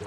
you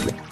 Thanks.